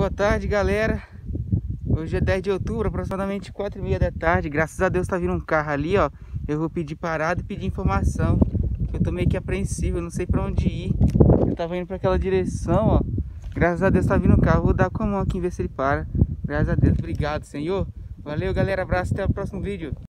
Boa tarde, galera. Hoje é 10 de outubro, aproximadamente 4 e meia da tarde. Graças a Deus tá vindo um carro ali, ó. Eu vou pedir parada e pedir informação. Eu tô meio que apreensivo, não sei pra onde ir. Eu tava indo pra aquela direção, ó. Graças a Deus tá vindo um carro. Vou dar com a mão aqui e ver se ele para. Graças a Deus. Obrigado, Senhor. Valeu, galera. Abraço. Até o próximo vídeo.